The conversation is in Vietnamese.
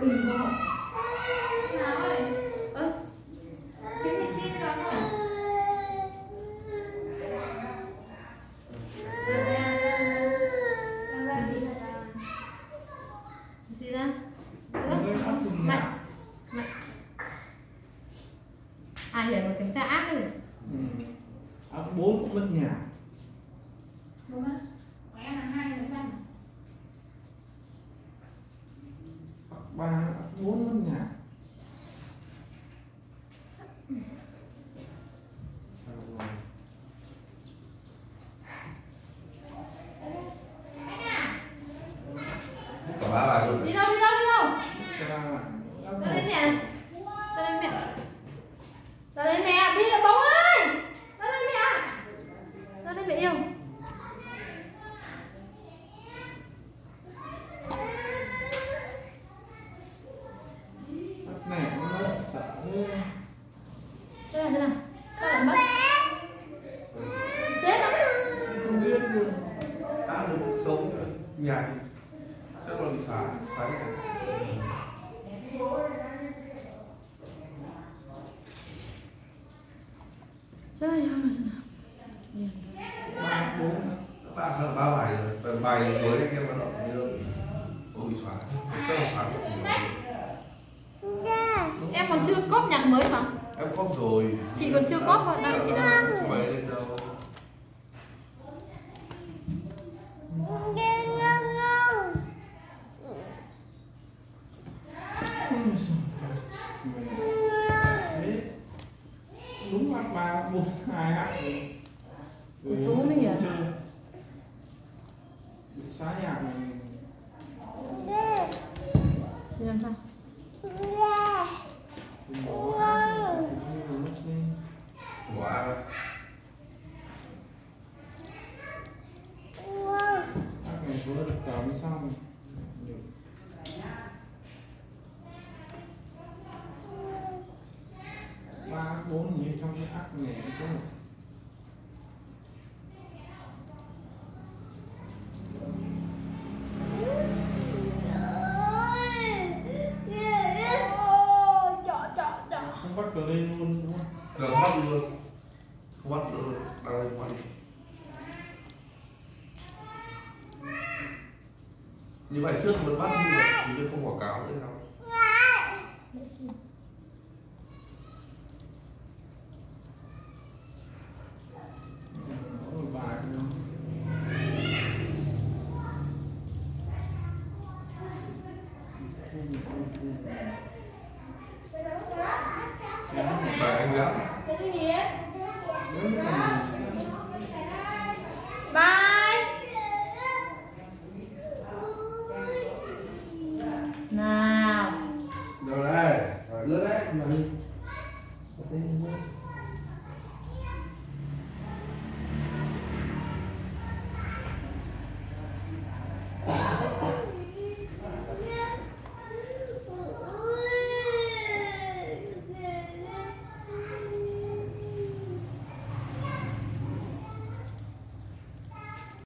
đừng có học nào ơi. Ơ. Chính thì chi lắm rồi À hiểu một tiếng cha ác rồi. Ừ. Bố cũng mất nhà. Bố mất. Có em là hai người ba bốn mất nhà cả ba luôn. Đi đâu đi đâu đi đâu? Đây một. mẹ. Ra đây mẹ. Ra đây mẹ bi là bóng ơi ra đây mẹ ra đây mẹ yêu ấp này nó mất sợ thế đây là thế nào sao lại mất chết lắm không biết luôn đã được rồi nhạt chắc là bị xả xả cái trời ơi ba bốn. Các bạn sao ba bài rồi. Bài- bài mới anh em bắt đầu như đâu Ôi bị xóa. Là xóa em còn chưa cóp nhạc mới mà. Em không rồi. Chị còn chưa cóp mà đang chị đang chị Bài lên đâu Ôi giời, mẹ. Thế, đúng mặt ba bốn hai hát rồi Rồi Tú mình chơi. bị xóa nhạc này đi làm sao Wow. bỏ hát đi. Bỏ ai ra hát này vừa được cả mới xong được ba bốn như trong cái ắc này có một không bắt cờ lên luôn đúng không bắt luôn. Không bắt nữa Đang lên quay Như vậy trước mình bắt như vậy Thì mình không quảng cáo nữa đâu. Bà ăn đó Bye Nào. Rồi đây, ướt đấy